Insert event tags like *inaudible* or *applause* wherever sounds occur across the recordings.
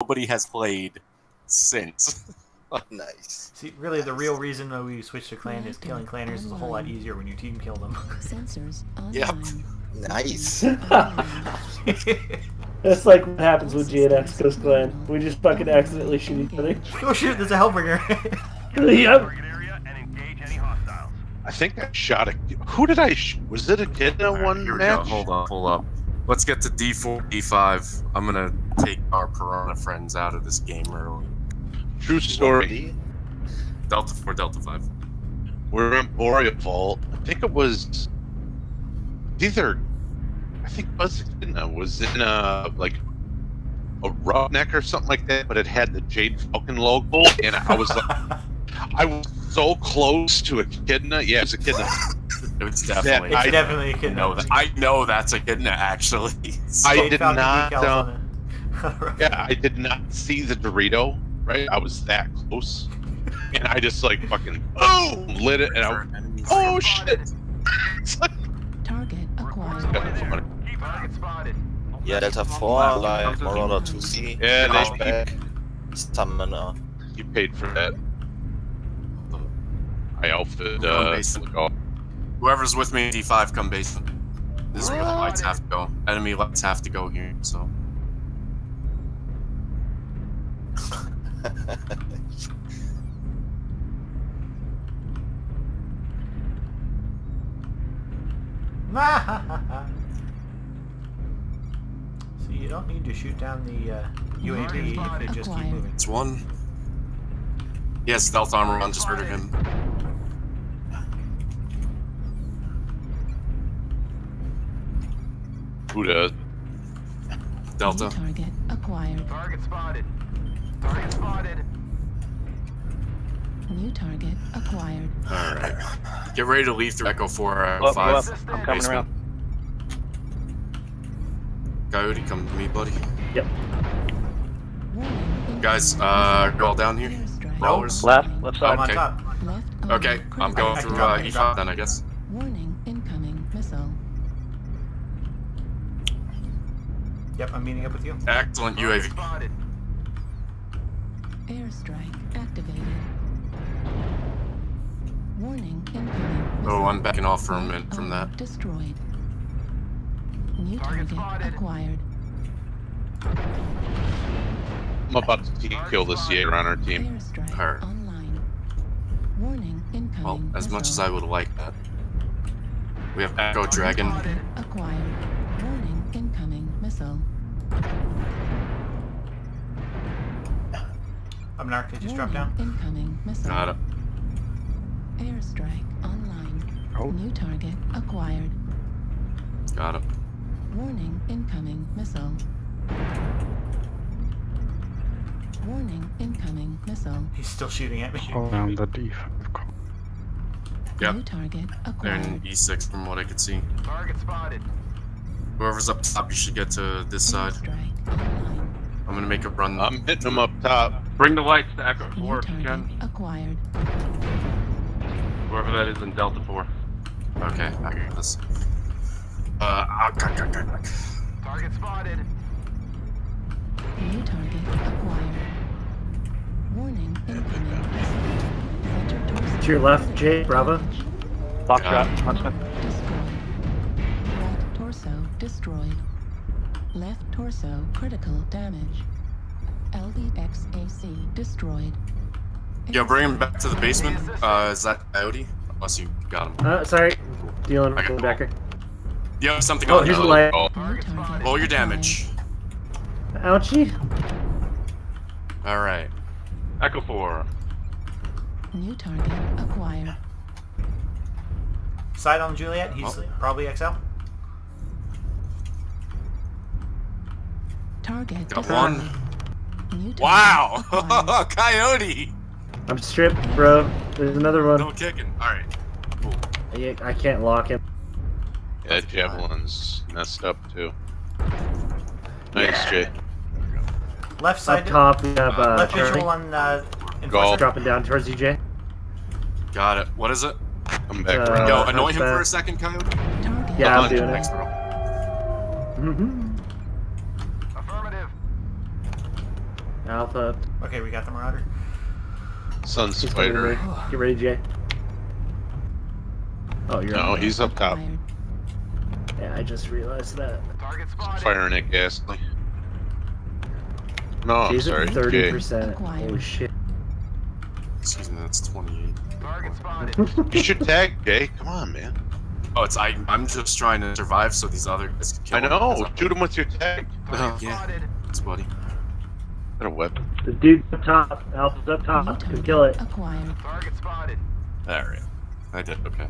nobody has played since. *laughs* nice. See, really, the real reason that we switched to clan is killing clanners is a whole lot easier when you team kill them. Sensors *laughs* online. Yep. Nice. *laughs* That's like what happens with GNX Ghost Clan. We just fucking accidentally shoot each other. oh shoot, there's a Hellbringer. yep. Target area and engage any hostiles. I think I shot a. Who did I? Sh- was it a kid in a one Here we go. match? Hold up, hold up. Let's get to D4, D5. I'm gonna take our Piranha friends out of this game early. True story. Delta 4, Delta 5. We're in Boreal Vault. I think it was either. I think Buzz was in a like a roughneck or something like that, but it had the Jade Falcon logo, and I was like, I was so close to Echidna. Yeah, it's Echidna. It's definitely. it's I- definitely a I kid. know that. I know that's a Echidna, actually. I did Falcon not, decals uh, on *laughs* it. Yeah, I did not see the Dorito. Right, I was that close, and I just like fucking boom lit it, and I oh shit. It's like- Target acquired. Target spotted. Yeah, Delta 4, like Marauder 2C. Yeah, they- Flashback, Summoner. You paid for that. I outfit Go uh, Whoever's with me D5, come basement. This is where the lights have to go. Enemy lights have to go here, so. *laughs* so you don't need to shoot down the uh, UAV if you just keep moving. It's one. Yes, stealth armor on, just murdered him. Who does? Delta. New target acquired. Target spotted. Target spotted. New target acquired. Alright. Get ready to leave through Echo 4, uh, Up, 5. up. I'm coming around. Coyote, come to me, buddy. Warning. Guys, uh, go all down here. Rollers. Left, left I'm side. on Okay. top. Left. Okay, I'm going I can through drop, uh, I can drop. E5 then, I guess. Warning. Incoming missile. Yep, I'm meeting up with you. Excellent Target UAV. Spotted. Airstrike activated. Warning. Incoming. Oh. I'm backing off for a minute from that. Destroyed. New Target target acquired. I'm about to team kill the CA on our team. Airstrike Alright. online. Warning. Incoming. Well, as much as. I would like that. We have Echo Dragon. Acquired. I'm an arc. Just drop down. Incoming missile. Got it. Airstrike online. Oh. New target acquired. Got it. Warning. Incoming missile. Warning. Incoming missile. He's still shooting at me. Around the D5. Yep. New target They're in. E6 from what I could see. Target spotted. Whoever's up top, you should get to this side. Online. I'm gonna make a run. I'm hitting them up top. Bring the lights to Echo New 4 if you target can. acquired. Whoever that is in Delta 4. Okay, I got this. Uh, ah, God, God, God, God. Target spotted. New target acquired. Warning. Incoming missile. Center torso. To your left, Jay, Bravo. Foxtrot, Huntsman. Destroyed. Right torso destroyed. Left torso critical damage. LVXAC destroyed. Yo, bring him back to the basement. Uh, is that Coyote? Unless you got him. Uh, sorry. Dealing I with got- the backer. Yo, something Oh, on here's a you. light. Oh, New Target target spotted. Roll your damage. Ouchie. Alright. Echo 4. New target acquired. Side on Juliet. He's Oh. probably XL. Target Got destroyed. one. New target Wow! *laughs* Coyote! I'm stripped, bro. There's another one. No kicking. Alright. Cool. Yeah, I can't lock him. yeah, Javelin's messed up too. Nice, Jay. Left side. Up top, we have uh, left Charlie. visual on uh, Golf. Dropping down towards you, Jay. Got it. What is it? Come back Uh, around. Yo, that's anoint him bad. for a second, Coyote. Yeah, I'm Bunch. doing it. Thanks, bro. hmm Alpha. Okay, we got the Marauder. Sun's Just fighter. over. Get ready, Jay. Oh, you're No, on. he's up top. Yeah, I just realized that. Target spotted. Firing at Ghastly. No, I'm He's sorry. at thirty Jay. percent. Holy shit. Excuse me, that's 28. Target spotted. *laughs* You should tag Jay. Come on, man. Oh, it's I. I'm just trying to survive so these other guys can kill I me, know. 'cause I'm- Shoot him with your tag. Oh, Target yeah. spotted. Thanks, buddy. Got a weapon. The dude's up top. Alpha's up New top. Can kill it. Acquired. Target spotted. Alright. I did okay.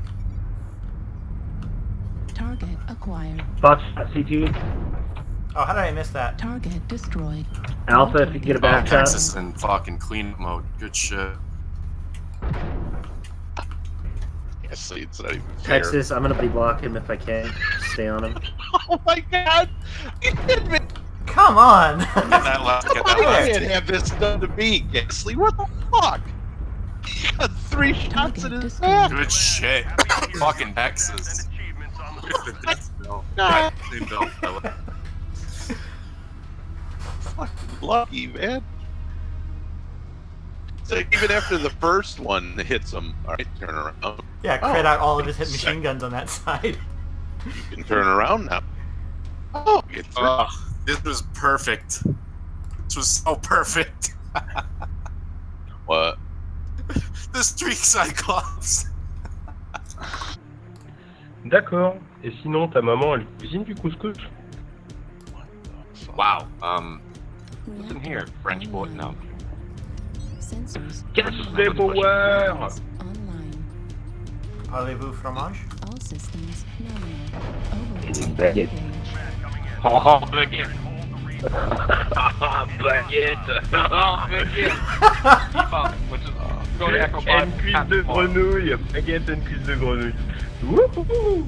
Target acquired. Fox CT. Oh, how did I miss that? Target destroyed. Alpha, if you get a Oh, back shot. Texas is in fucking cleanup mode. Good shit. Ghastly, it's not even fair. Texas, I'm gonna buddy block him if I can. Stay on him. *laughs* Oh my god! You hit me! Come on! Get that left. Get that *laughs* I can't have this done to me, Ghastly. What the fuck? He got three shots in his back. Good shit. fucking Texas. Achievements on the With the death bell. God. Same bell, fella. Fucking lucky, man. So even after the first one hits him, alright, turn around. yeah, oh, crit Oh, out all of his hit sick. machine guns on that *laughs* side. You can turn around now. Oh, get through. This was perfect. This was so perfect. what? *laughs* The streak cyclops. D'accord. Et sinon, ta maman, elle cuisine du couscous? Wow. Um. Listen here, French boy. No. Sensors. Casse pouvoirs Online. Parlez-vous fromage? All systems nominal. Engaged. Oh, baguette Ah, baguette Ah, baguette Keep up, which is, go to Echo Une cuisse de grenouille. Baguette, une cuisse de grenouille. Wouhou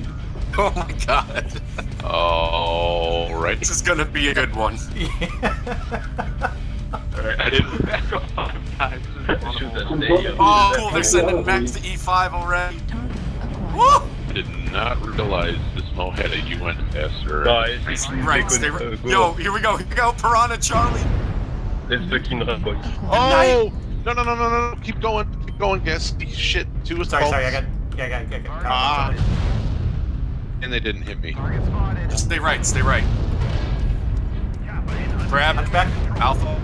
Oh my god. Oh, right. This is gonna be a good one. Alright, I didn't Echo five times. Shoot that stay. Oh, cool. They're sending Max to E5 already. Woo! I did not realize this mo had a UN faster. Non, et Right. déconne, They euh. Yo, here we go. Here we go. Piranha Charlie. Let's fucking run, boys. Oh! No, no, no, no, no, no. Keep going. Keep going, Ghastly. Shit. Two is sorry, sorry, I got, yeah, I got, I got, Ah. And they didn't hit me. Target spotted. Stay right. Stay right. Grab Hunchback. Alpha.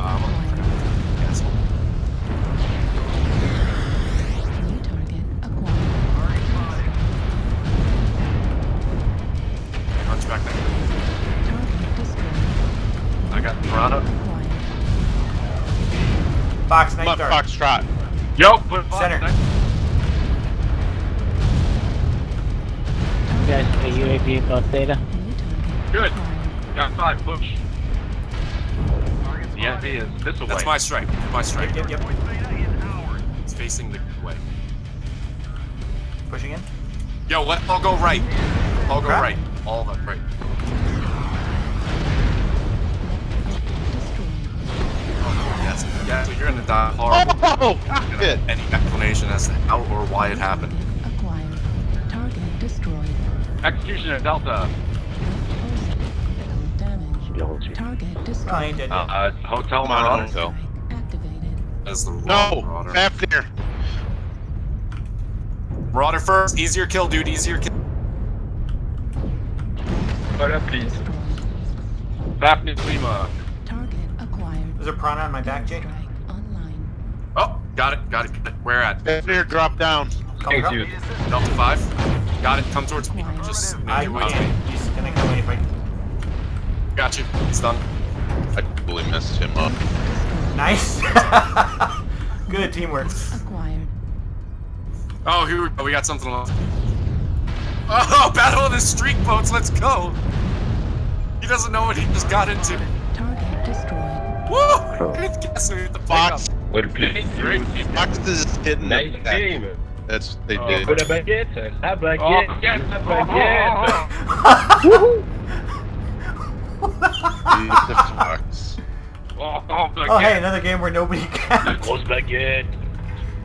Um, I got Piranha. Acquired. Fox, Come night on, dart. Foxtrot. Yo, put Center. guys, a UAV about data. New Good. Got five, push. The enemy is this away. That's my strike. My strike. Yep, yep, yep. It's facing the way. Pushing in. Yo, let all go right. All go Crap. right. All of them right. Yeah, so you're gonna die horrible. Oh, shit. Any explanation as to how or why it happened? Acquired. Target destroyed. Executioner Delta. Critical damage. Target Oh, I destroyed. ain't dead Uh, uh, hotel Come on, Marauder. Hotel. Activated. As the No! Marauder. Fafnir. Marauder first. Easier kill, dude. Easier kill. Voilà, please. Destroyed. Fafnir Lima. Target acquired. There's a Piranha on my back, Jake. Strike online. Got it. Got it. Where at? Fafnir, drop down. Coming Thanks, up. you. Delta five. Got it. Come towards me. Just I make your way to me. can't. He's gonna kill me if I. Got you. It's done. I totally messed him up. Nice. *laughs* Good teamwork. Acquired. Oh, here we go. We got something left. Oh, *laughs* battle of the streak boats. Let's go. He doesn't know what he just got into. Target destroyed. Woo! *laughs* Good guess with the Fox. Pickup. Well played. Great team. Fox is hitting Nice the back. game. That's they Oh, did. Pour la baguette, la baguette, Oh, yes. la oh. baguette. Leave the Fox. Oh, oh, Oh, hey, another game where nobody *laughs* can. Grosse baguette.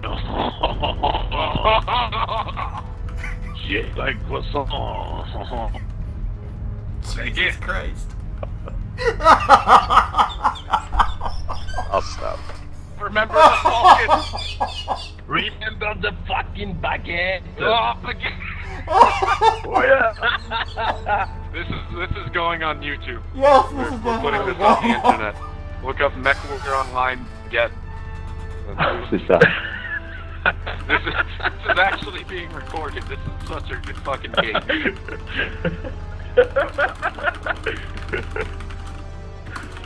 *laughs* Shit like croissant. Jesus Christ. Remember the Falcon. *laughs* Remember the fucking baguette. Oh, baguette. *laughs* Oh yeah. *laughs* This is this is going on YouTube. Yes, We're, this is we're putting this on the internet. Look up MechWarrior Online. Get. C'est. Uh, this is, this is actually being recorded. This is such a good fucking game.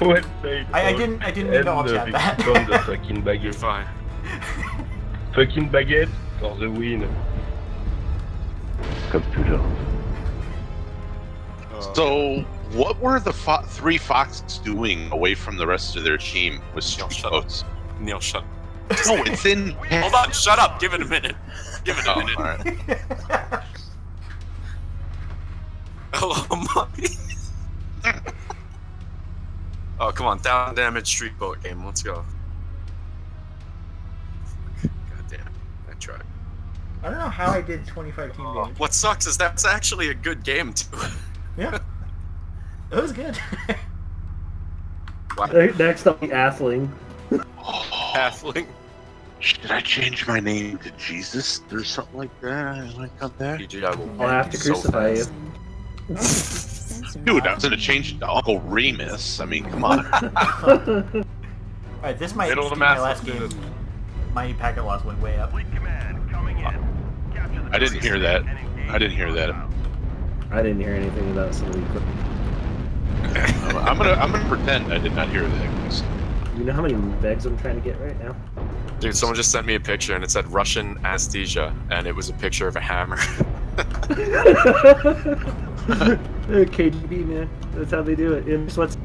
Ouais, c'est I- I didn't- I didn't mean to And that. victim, the fucking baguette. fine. *laughs* Fucking baguette for the win. Comme toujours. Uh, so, what were the fo- three foxes doing away from the rest of their team with Neil, street shut up. boats? Neil, shut No, it's in. Hold on, shut up. Give it a minute. Give it a Oh, minute. alright. *laughs* Hello, mommy. Oh, come on. Down damage streak boat game. Let's go. God damn. I tried. I don't know how I did 25 team oh, damage. What sucks is that's actually a good game, too. Yeah. *laughs* It was good. Right, Next up, the Athling. Halfling. *laughs* Should I change my name to Jesus or something like that? I like on that. PG, I will I'll have to so crucify fast. you. *laughs* Dude, I was gonna change to Uncle Remus. I mean, come on. *laughs* Alright, this might be my last game. My packet loss went way up. Fleet command coming in. Capture the I didn't hear that. I didn't hear that. I didn't hear anything about some of the equipment. *laughs* I'm gonna I'm gonna pretend I did not hear that. 'cause You know how many bags I'm trying to get right now? Dude, someone just sent me a picture and it said Russian anesthesia, and it was a picture of a hammer. *laughs* *laughs* Uh, KGB, man. That's how they do it. In what's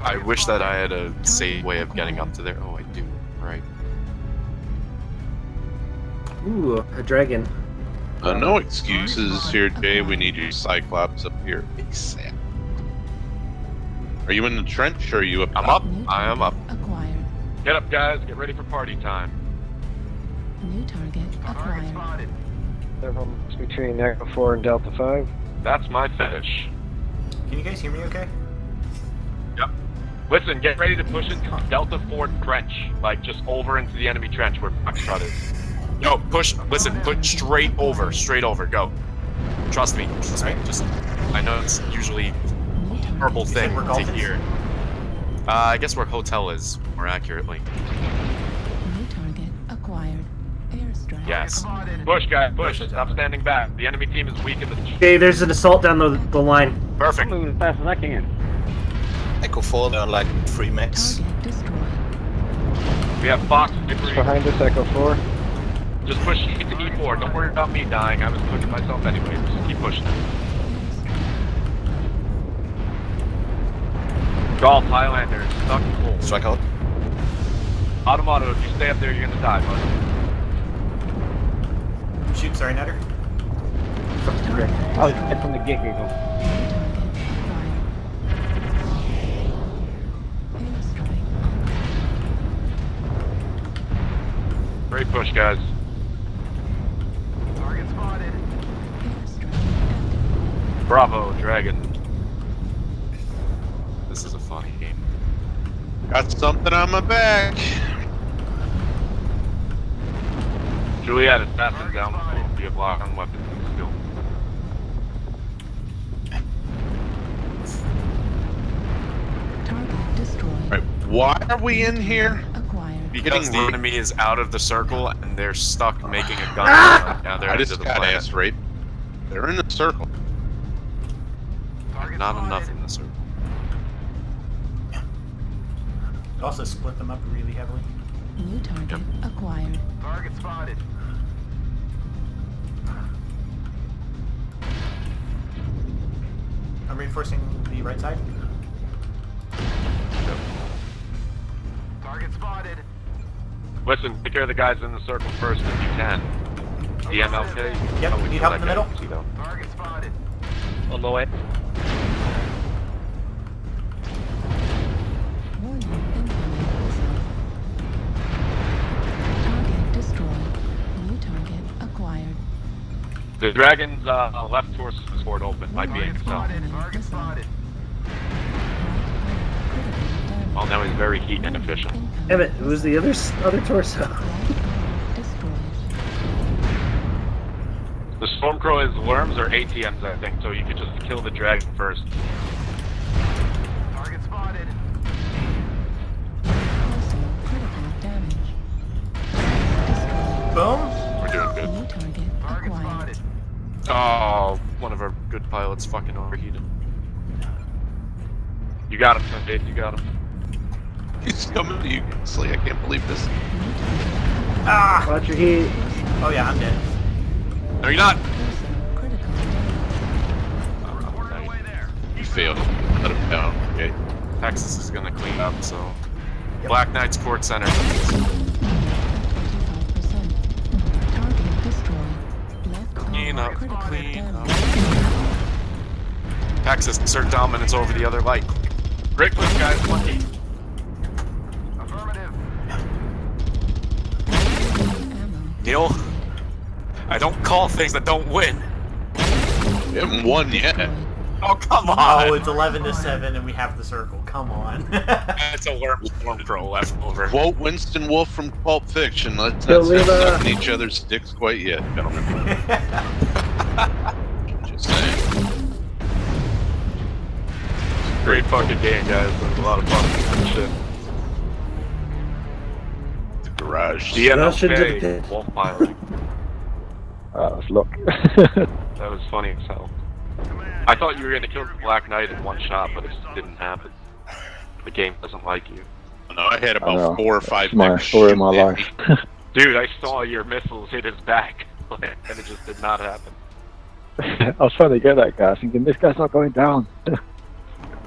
I wish that I had a safe way of getting up to there. Oh, I do. Right. Ooh, a dragon. Uh, no excuses here, Jay. We need your Cyclops up here ASAP. Are you in the trench or are you up? I'm up. I am up. Acquired. Get up, guys. Get ready for party time. New target Target acquired. spotted. Everyone's between Echo 4 and Delta 5. That's my fetish. Can you guys hear me okay? Yep. Listen, get ready to push into Delta 4 Trench. Like, just over into the enemy trench where Foxtrot is. No, push. Listen, put straight over. Straight over. Go. Trust me. Trust me. Just. I know it's usually New a target. horrible thing where to golf is? hear. Uh, I guess where hotel is, more accurately. Airstrike. Yes. Push, guys, push. Push it. Stop standing back. The enemy team is weak in the. Okay, there's an assault down the, the line. Perfect. I'm moving as fast as I can. Echo 4, they're on like 3 max. Target destroyed. We have Fox debris. Behind us, Echo 4. Just push to E4. Don't worry about me dying. I was pushing myself anyway. Just keep pushing. Golf Highlander, stuck full. Strike out. Automato, if you stay up there, you're gonna die, bud. Shoot, sorry, Nutter. Oh, was dead from the get-go. Great push, guys. Target spotted. Bravo, Dragon. This is a funny game. Got something on my back. Juliet, assassin down the field. Be a block on weapons and skill. Target destroyed. Right, why are we in here? Acquired. Because the enemy is out of the circle and they're stuck making a *laughs* gun. Ah! now they're I into just the got planet. ass raped. They're in a circle. Target Not spotted. enough in the circle. Also split them up really heavily. New target acquired. Target spotted. I'm reinforcing the right side. Target spotted. Listen, take care of the guys in the circle first if you can. The MLK. Yep, Oh, we need help in the middle? See, though. Target spotted. On the way. Warning incoming missile. Target destroyed. New target acquired. The Dragon's uh, left torso is forward open. Might be Target spotted. Target spotted. Right critical Well, now he's very heat inefficient. Damn it, it was the other other torso. Destroyed. The Stormcrow is worms or ATMs, I think, so you could just kill the dragon first. Target spotted. Also critical damage. Boom. We're doing good. Target Target acquired. spotted. Oh, one of our good pilots fucking overheated. You got him, Sunday. You got him. *laughs* He's coming to you, Slee. I can't believe this. Ah. Watch your heat. Oh yeah, I'm dead. No, you're not. Also critical damage. Reporting away there. You failed. Let him down. Okay. Texas is gonna clean up, so. Black Knights Court Center. 25%. Target destroyed. Left Clean up, clean up. Damage. Texas, assert dominance over the other light. Great clip, guys. Lucky. Affirmative. Ammo. Neil, I don't call things that don't win. We haven't won yet. Oh, come on. Oh, it's 11 to 7 and we have the circle. Come on. *laughs* it's a worm Stormcrow left over. Quote Winston Wolfe from Pulp Fiction. Let's Yo, not start Lila. sucking each other's dicks quite yet, gentlemen. *laughs* Great fucking game, guys. It was a lot of fun. Shit. The garage. Rush into the DNLK, pit. Wolf Pilot. *laughs* Ah, that's *laughs* luck. That was funny as hell. I thought you were gonna kill the Black Knight in one shot, but it just didn't happen. The game doesn't like you. No, I had I about four or five That's my story of my life. *laughs* Dude, I saw your missiles hit his back, and it just did not happen. I was trying to get that guy, thinking this guy's not going down.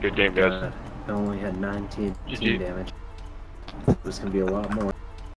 Good game, guys. Uh, I only had 19 GG. damage. There's gonna be a lot more.